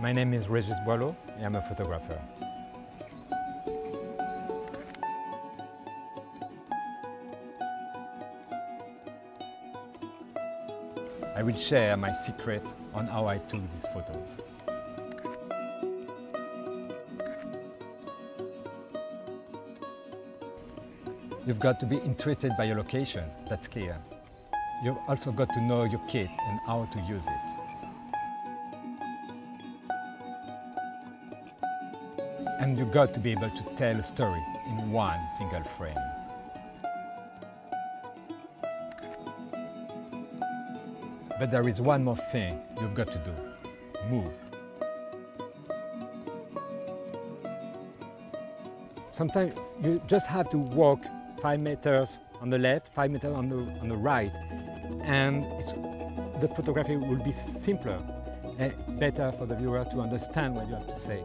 My name is Regis Boileau. And I am a photographer. I will share my secret on how I took these photos. You've got to be interested by your location, that's clear. You've also got to know your kit and how to use it. And you've got to be able to tell a story in one single frame. But there is one more thing you've got to do. Move. Sometimes you just have to walk five meters on the left, five meters on the, on the right, and the photography will be simpler and better for the viewer to understand what you have to say.